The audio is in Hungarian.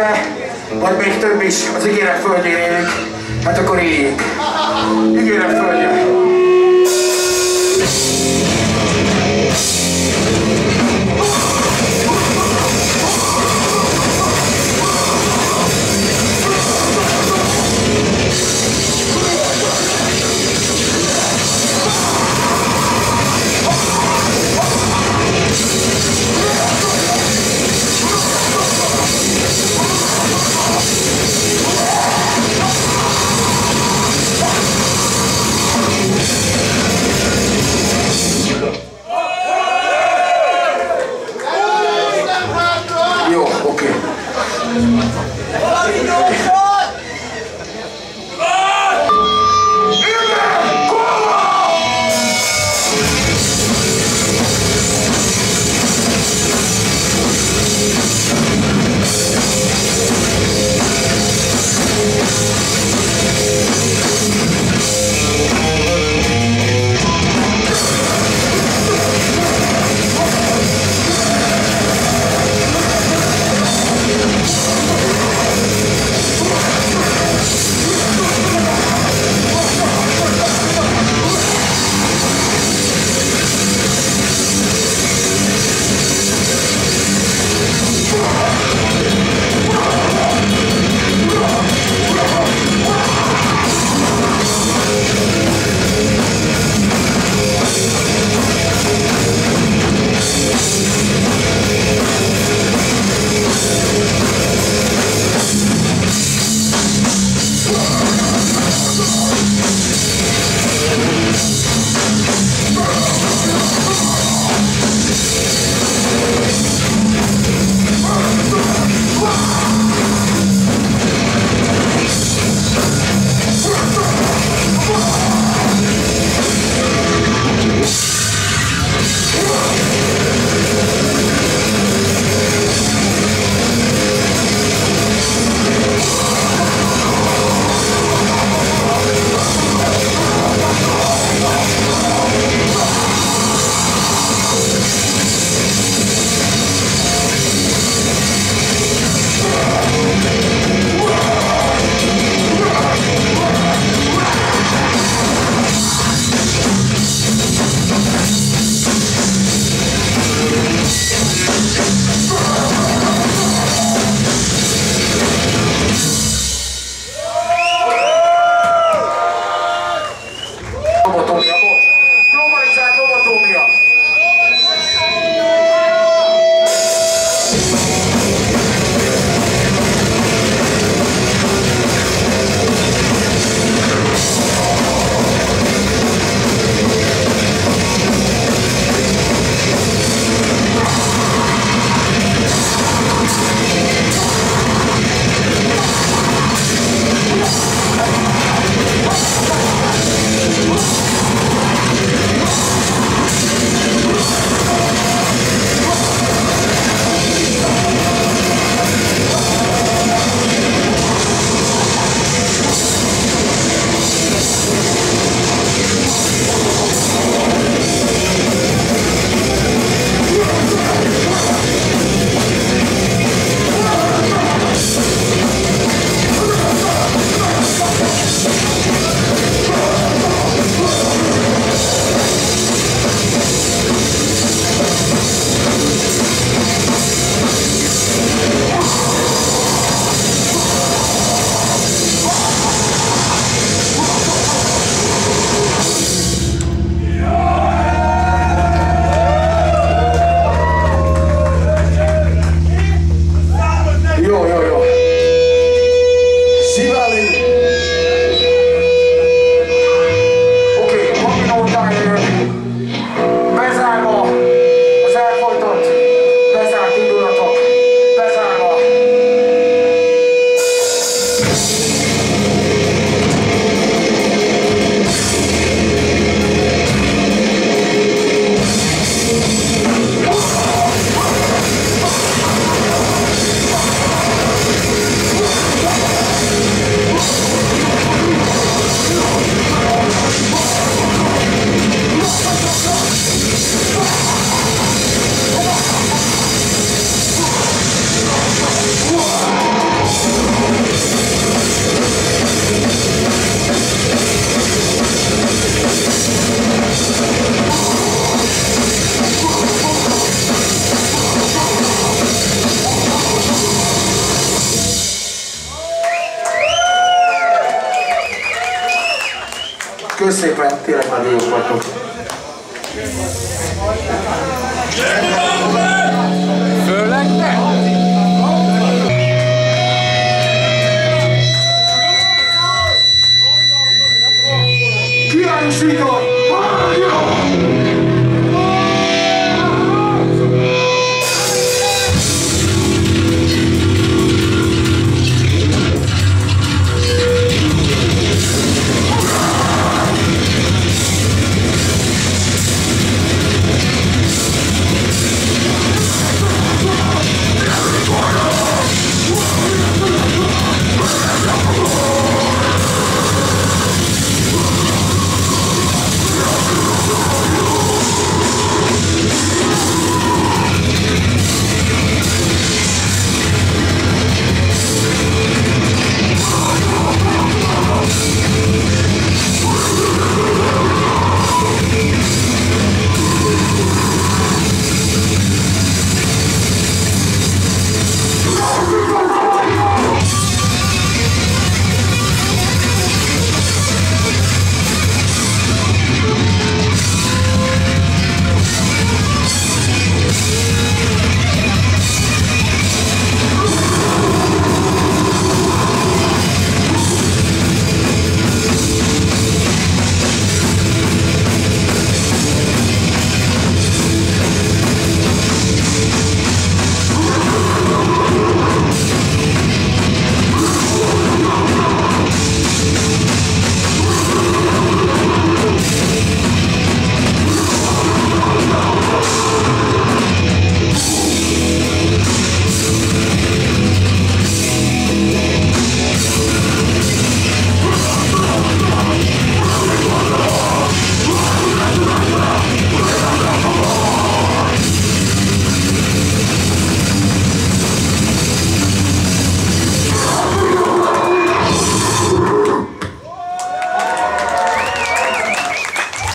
éve, vagy még több is az ígéret földjén élünk, hát akkor éljünk. Ígéret földje. 求めよう Köszönöm szépen, tényleg nagyon jók. Zsebben